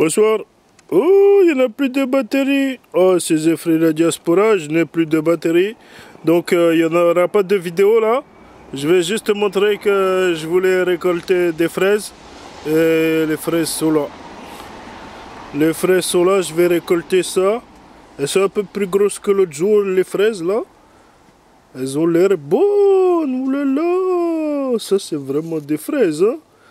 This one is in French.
Bonsoir. Oh, il n'y a plus de batterie. Oh, c'est Zephyr la diaspora, je n'ai plus de batterie. Donc, euh, il n'y en aura pas de vidéo là. Je vais juste montrer que je voulais récolter des fraises. Et les fraises sont là. Les fraises sont là, je vais récolter ça. Elles sont un peu plus grosses que l'autre jour, les fraises là. Elles ont l'air bonnes, oulala. Ça, c'est vraiment des fraises, hein.